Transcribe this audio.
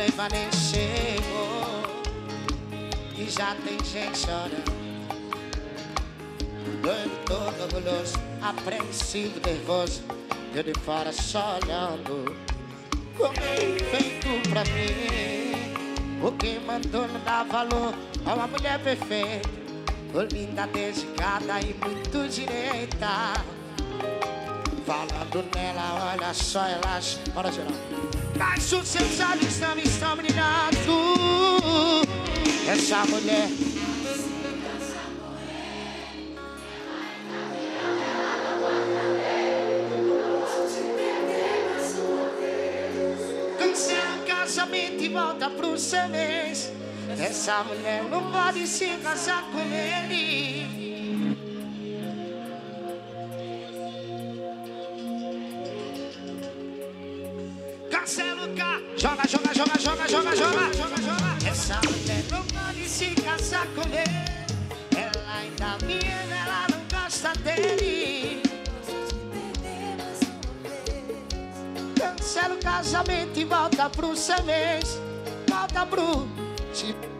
noiva nem chegou E já tem gente chorando. Doido, todo orgulhoso Apreensivo, nervoso. Eu de fora só olhando. Como é feito pra mim. O que mandou não dá valor. A uma mulher perfeita. Linda, dedicada e muito direita. Falando nela, olha só, ela Bora geral. Mas os seus olhos não estão brilhando Essa mulher. O casamento e volta pro seu mês Essa mulher não pode se casar com ele Cancela o ca... Joga, joga, joga, joga, joga, joga, joga, joga. Essa mulher não pode se casar com ele. Ela ainda me ela não gosta dele. Cancela o casamento e volta pro mês. Volta pro... Tipo,